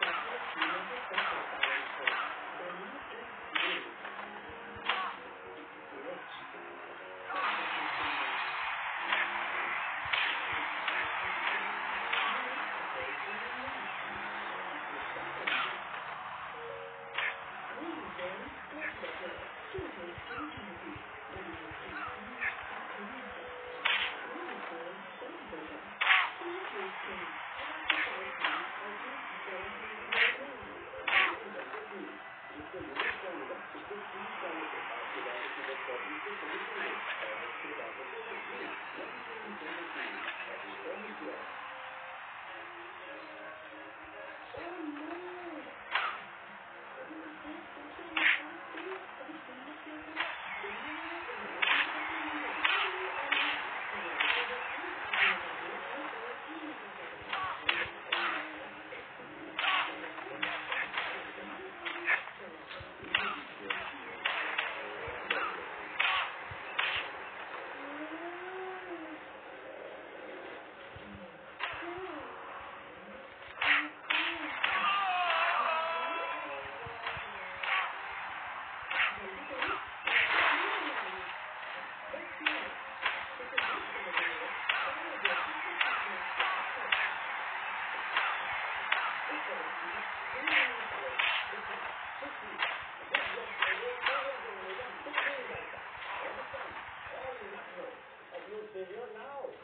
Thank you. Thank you. Señor now.